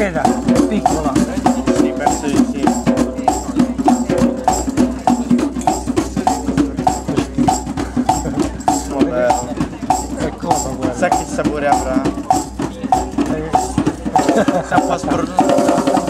scheda è piccola. Sì, penso di sì. Vabbè, Che cosa quella? Sa che sapore avrà? Eh, Sa un po' sprordato.